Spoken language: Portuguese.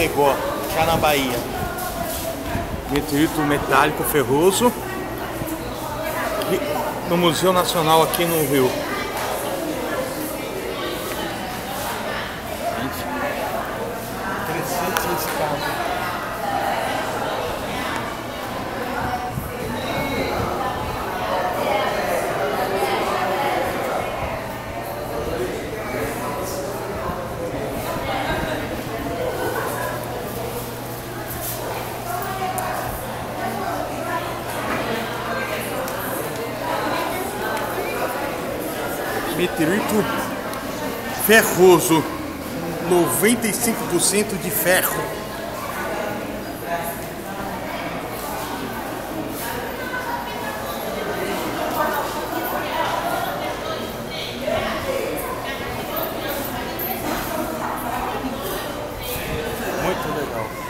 Chapecó, já na Bahia. Meteorito metálico ferroso. No Museu Nacional aqui no Rio. Meteorito ferroso, 95% de ferro. Muito legal.